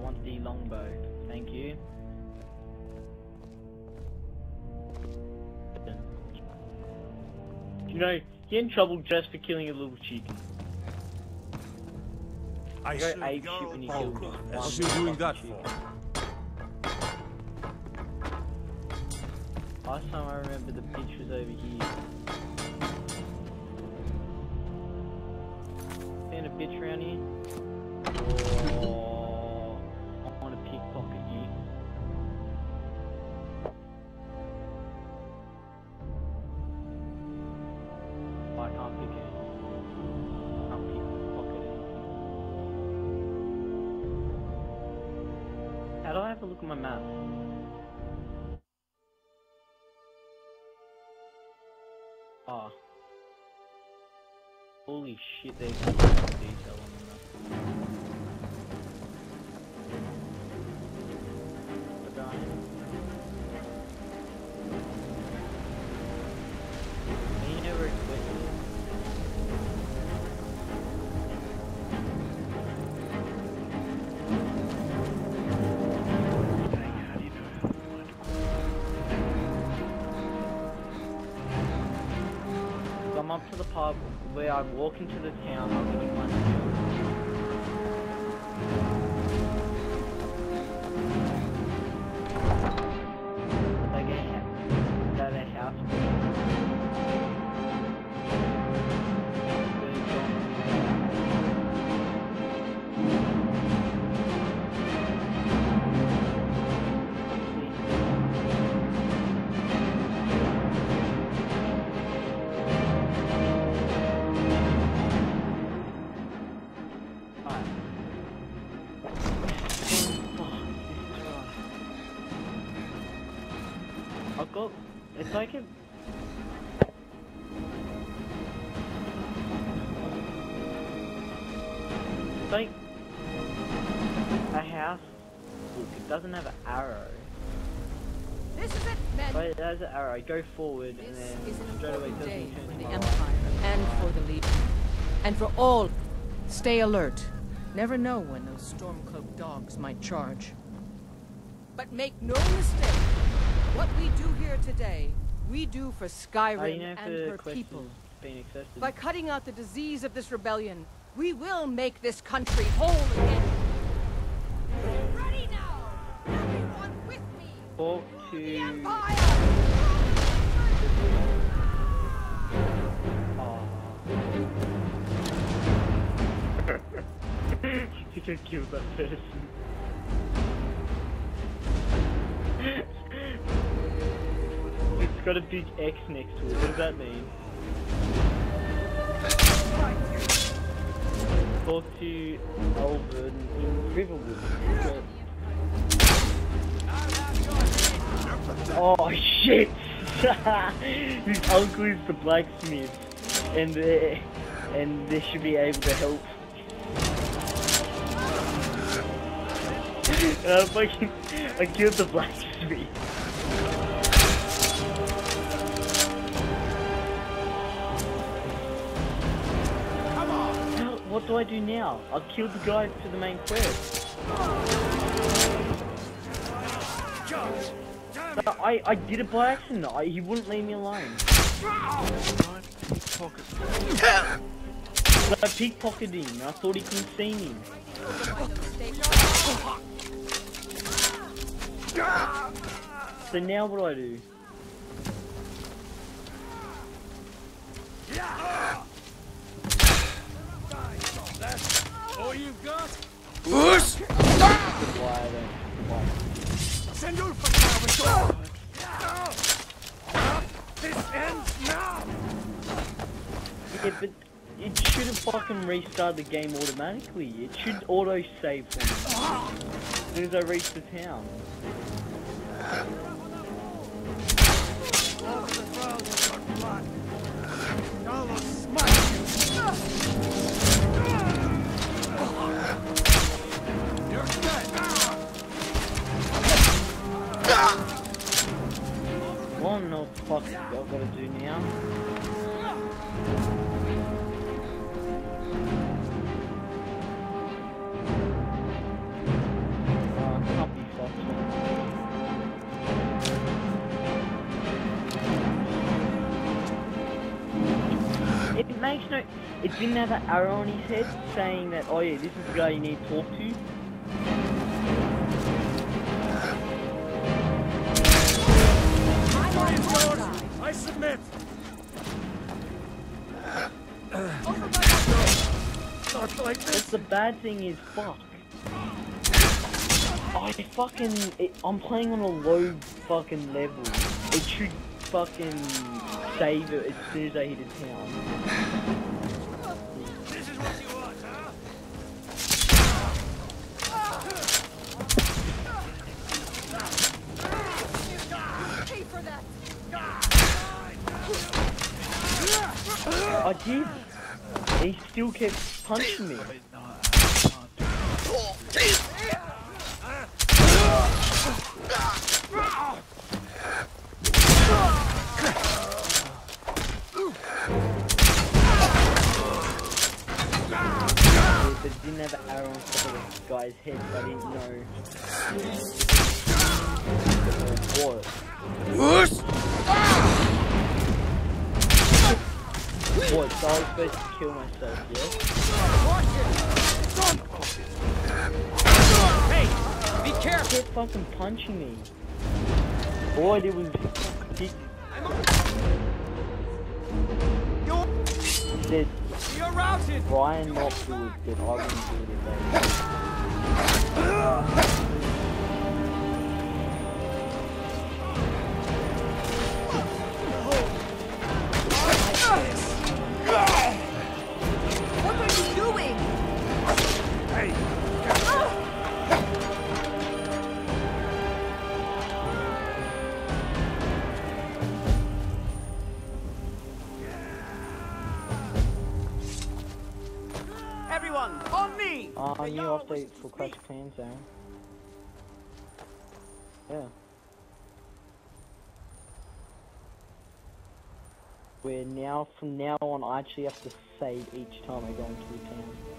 want the longbow. Thank you. You know, get in trouble just for killing a little chicken. I Go should ape shit when you kill God. one What are you doing that fucking for? Last time I remember the bitch was over here. Been a bitch around here? Have a look at my map? Oh. Holy shit, there's detail on the map. Pub where I walk into the town, I'm gonna find like it. Like a house. Look, it doesn't have an arrow, This is it, men. but it has an arrow. Go forward and This then is an straight away day for the Empire and for the Legion. And for all, stay alert. Never know when those Stormcloak dogs might charge. But make no mistake, what we do here today, we do for Skyrim you know, if and her people. has been accepted. By cutting out the disease of this rebellion, we will make this country whole again. Ready now! Everyone with me! Talk The to. Empire! Aw. I think I that person. It's got a big X next to it. What does that mean? Talk to Alvor in Riverwood. Oh shit! His uncle is the blacksmith, and uh, and they should be able to help. I fucking I killed the blacksmith. What do I do now? I killed the guy for the main quest. But I, I did it by accident. I, he wouldn't leave me alone. But I pickpocketed him. I thought he couldn't see me. So now what do I do? All you've got? Why I don't why? Send your fucking This ends now! Yeah, but it shouldn't fucking restart the game automatically. It should auto save for me. As soon as I reach the town. All the world is your blood. I will smite you. I've got to do now. It makes no... It didn't have an arrow on his head saying that, oh yeah, this is the guy you need to talk to. I submit. Over by that. Not like But this. the bad thing is, fuck. I fucking, it, I'm playing on a low fucking level. It should fucking save it as soon as I hit a town. I did. He still kept punching me. But didn't have an arrow on top of the guy's head, so I didn't know. What? So I was supposed to kill myself, yes? Hey, be careful. kept fucking punching me. All I did was he You're, said you're routed. Brian do it, but I wouldn't do it if The new update for speak. Clans, Aaron. Yeah. Where now, from now on, I actually have to save each time I go into the town.